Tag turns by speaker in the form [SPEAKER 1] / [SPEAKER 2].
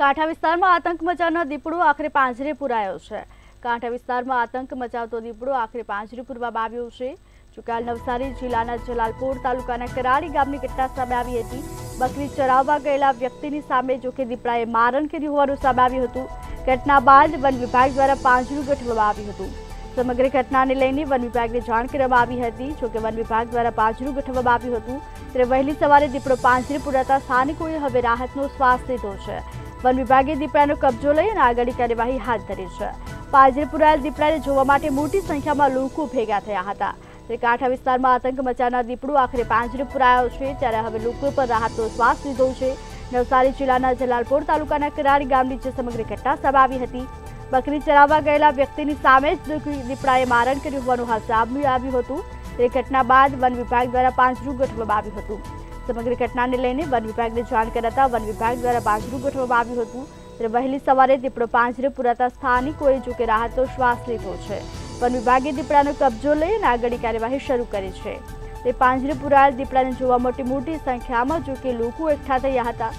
[SPEAKER 1] કાંઠા વિસ્તારમાં આતંક મચાવનાર દીપડો આખરે પાંજરે પુરાયો છે. કાંઠા વિસ્તારમાં આતંક મચાવતો દીપડો આખરે પાંજરે પૂરવામાં આવ્યો છે. ચુકાલ નવસારી જિલ્લાના જલાલપોર તાલુકાના કરાડી ગામની ઘટના સામે આવી હતી. બકરી ચરાવવા ગયેલા વ્યક્તિની સામે જોકે દીપડાએ મારણ કર્યું હોવાનું સામે આવ્યું હતું. ઘટના બાદ વન વિભાગ દ્વારા પાંજરું ગોઠવવામાં આવ્યું હતું. સમગ્ર ઘટનાને લઈને વન વિભાગને જાણ કરવામાં આવી હતી. જોકે વન વિભાગ દ્વારા પાંજરું ગોઠવવામાં આવ્યું હતું. ત્યારે વહેલી સવારે દીપડો પાંજરે પુરાતા સ્થાનિકોએ હવે રાહતનો શ્વાસ લીધો છે. વન વિભાગે દીપડાનો કબજો લઈ અને આગળની કાર્યવાહી હાથ ધરી છે. પાજરપુરા દીપડાને જોવા માટે મોટી સંખ્યામાં લોકો ભેગા થયા હતા. ત્યારે કાંઠા વિસ્તારમાં આતંક મચાવનાર દીપડો આખરે પાંજરે પુરાયો છે, ત્યારે હવે લોકો પર રાહતનો શ્વાસ લીધો છે. નવસારી જિલ્લાના જલાલપોર તાલુકાના કરારી ગામની જે સમગ્ર ઘટના સામે આવી હતી. બકરી ચરાવવા ગયેલા વ્યક્તિની સામે જ દીપડાએ મારણ કર્યું હોવાનું હાલ સામે આવ્યું હતું. તે ઘટના બાદ વન વિભાગ દ્વારા પાંજરું ગોઠવવામાં આવ્યું હતું. સમગ્ર ઘટનાને લઈને વન વિભાગને જાણ કરાતા વન વિભાગ દ્વારા બાજરું ગોઠવવામાં આવ્યું હતું. ત્યારે વહેલી સવારે દીપડો પાંજરે પુરાતા સ્થાનિકોએ જોકે રાહતો શ્વાસ લીધો છે. વન વિભાગે દીપડાનો કબજો લઈ અને આગળની કાર્યવાહી શરૂ કરી છે. તે પાંજરે પુરાયેલ દીપડાને જોવા મોટી મોટી સંખ્યામાં જોકે લોકો એકઠા થયા હતા.